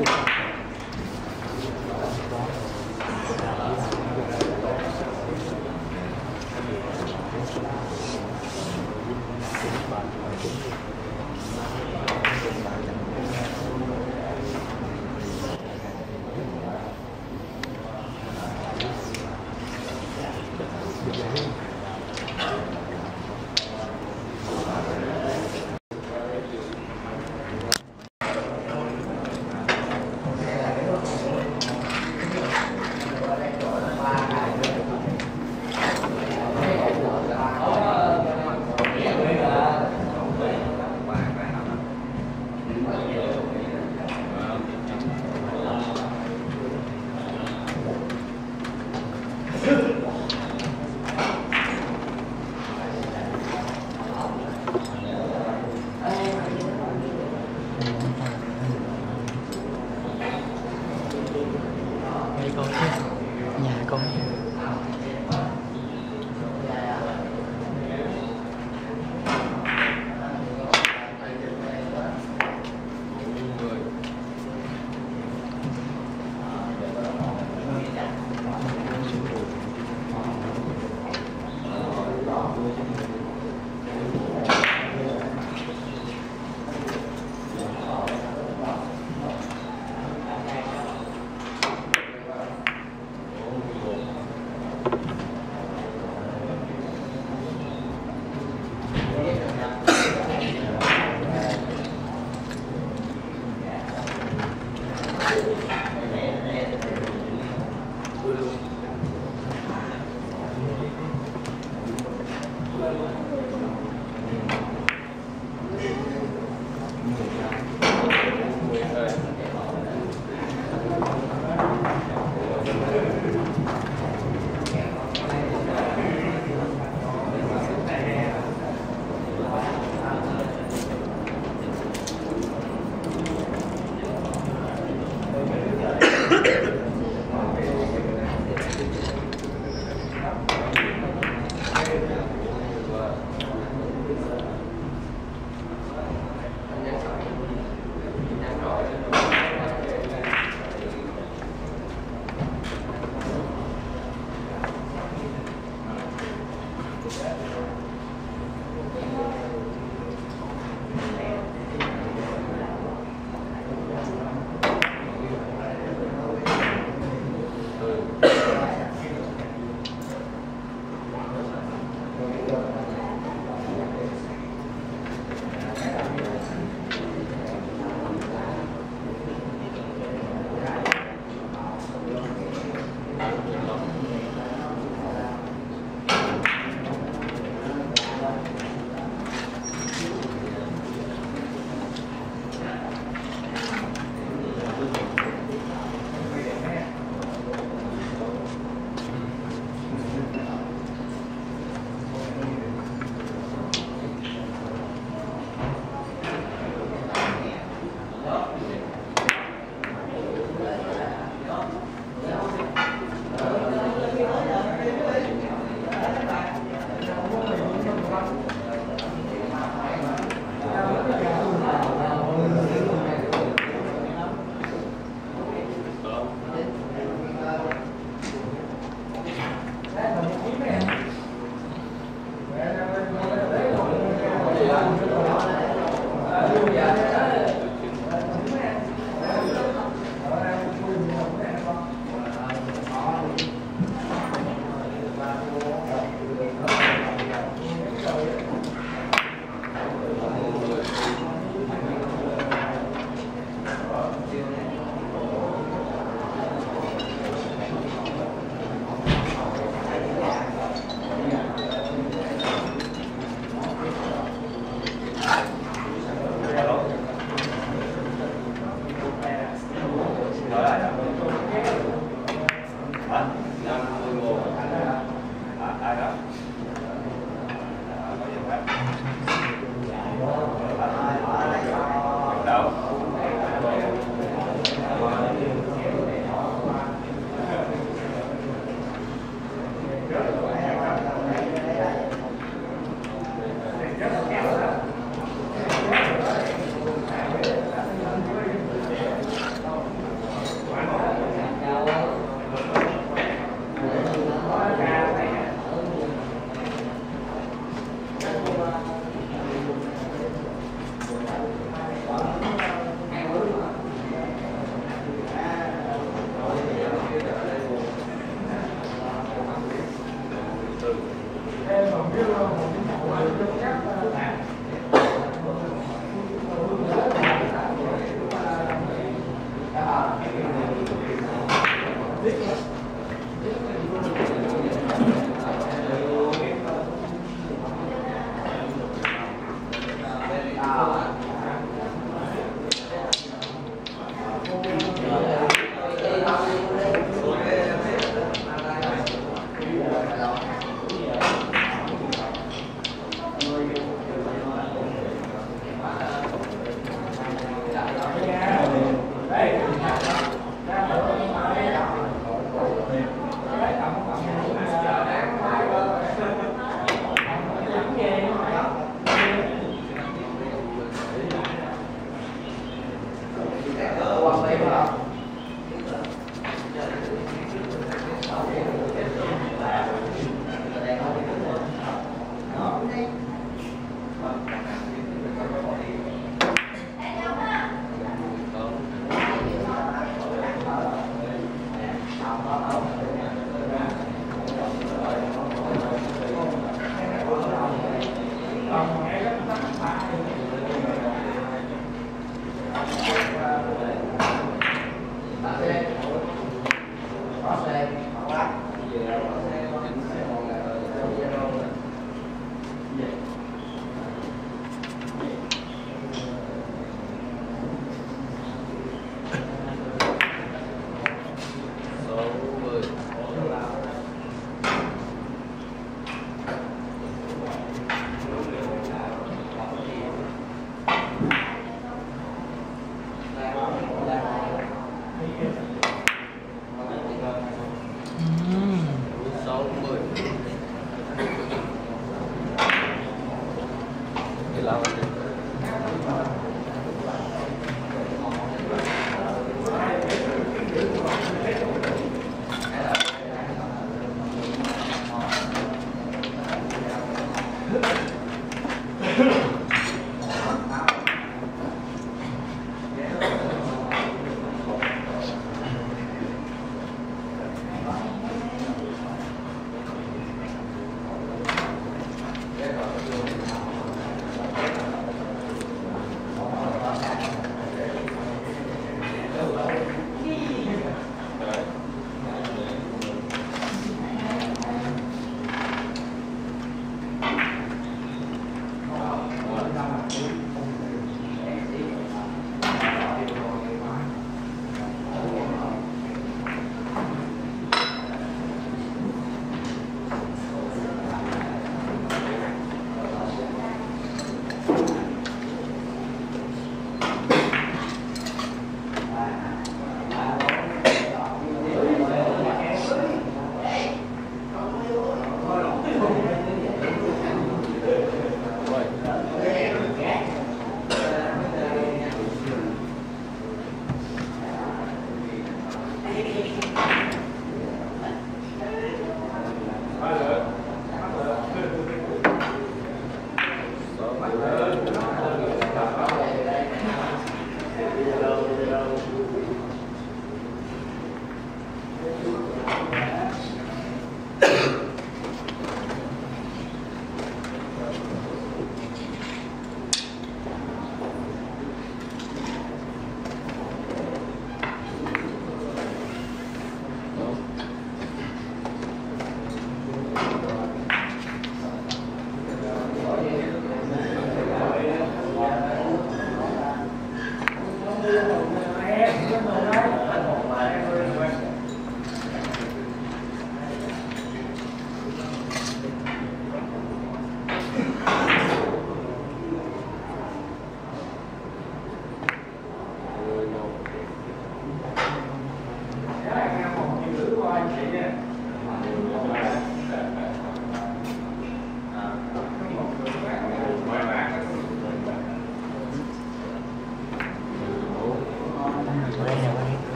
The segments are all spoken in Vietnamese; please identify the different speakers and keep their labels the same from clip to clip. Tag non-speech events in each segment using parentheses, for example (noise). Speaker 1: Thank (laughs) you. em còn biết không? Các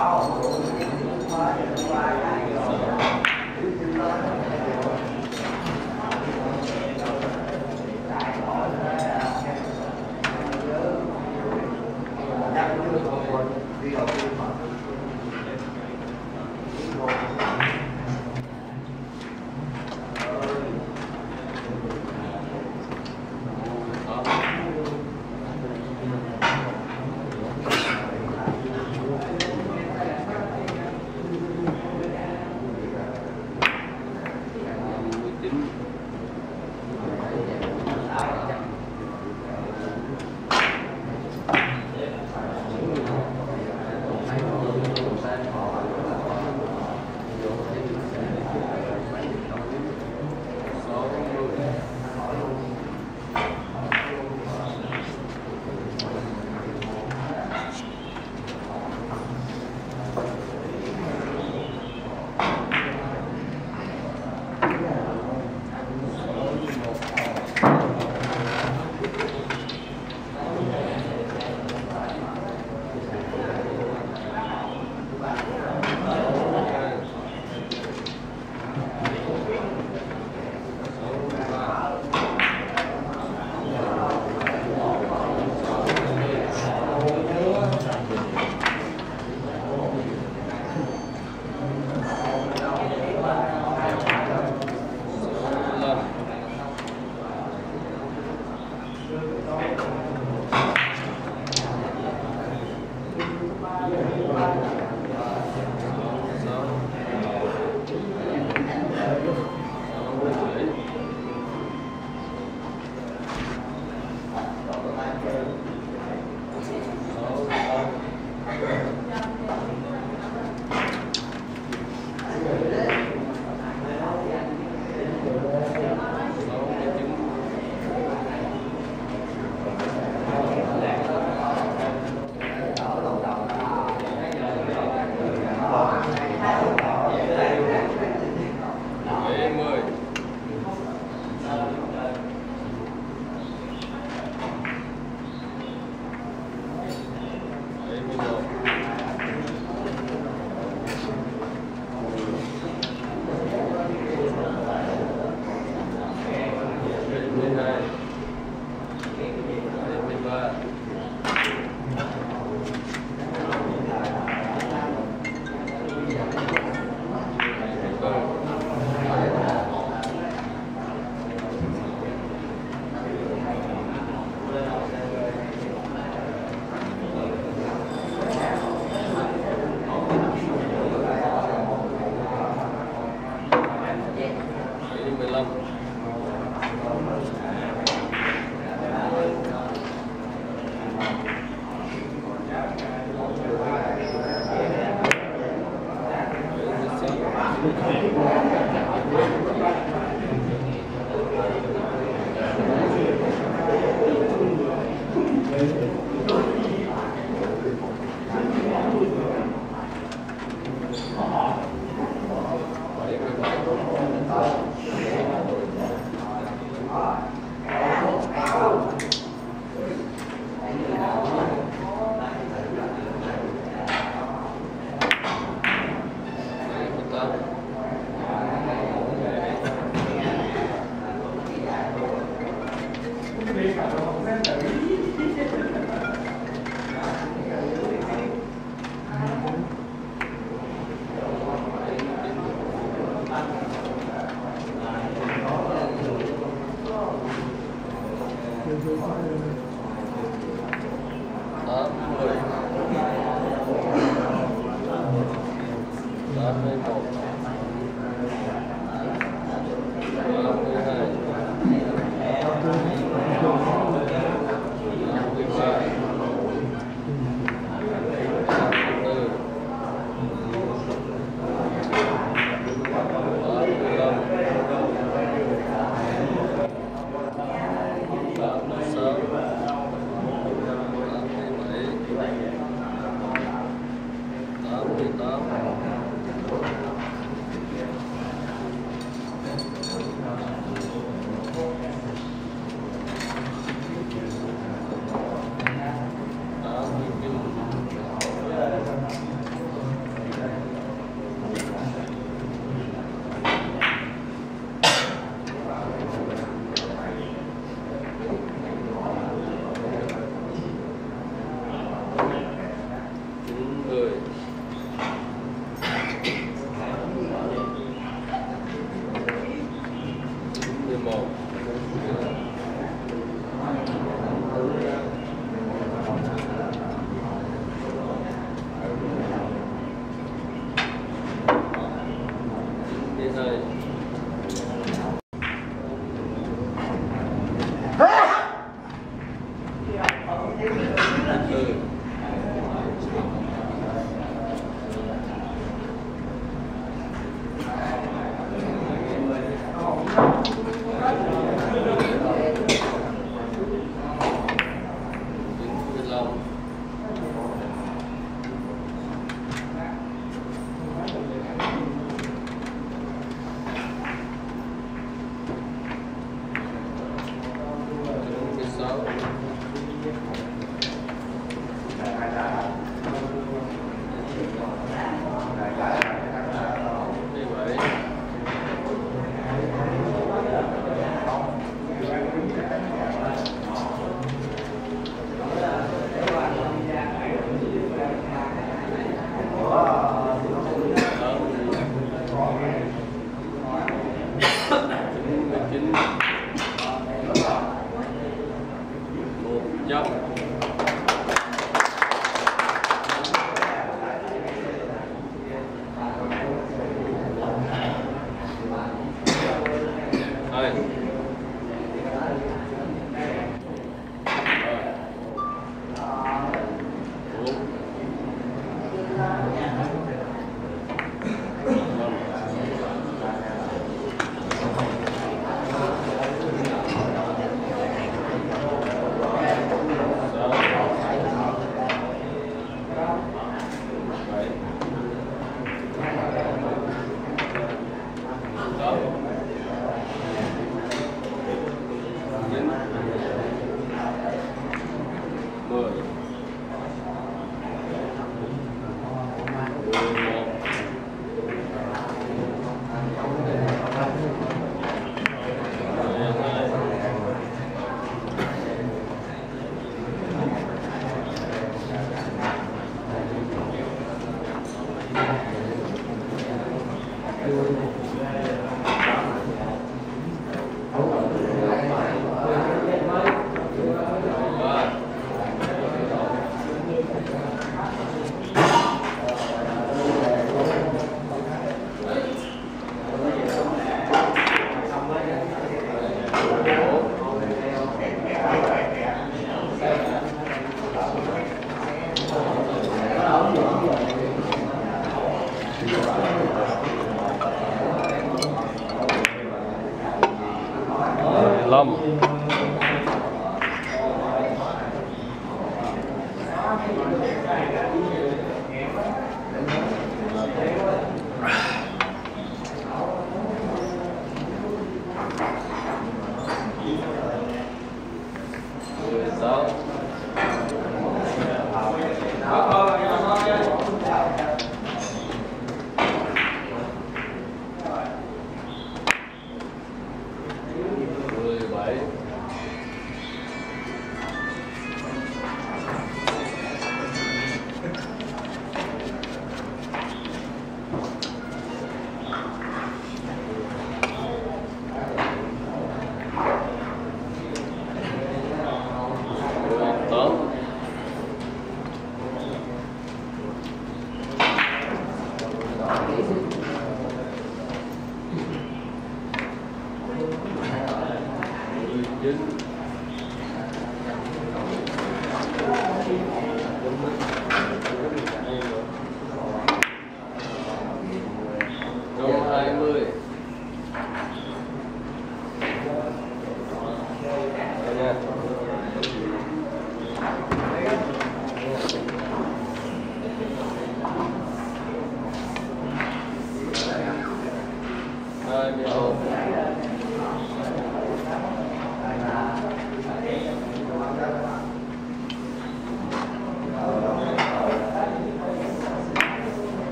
Speaker 1: all. 够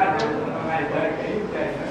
Speaker 1: Thank you.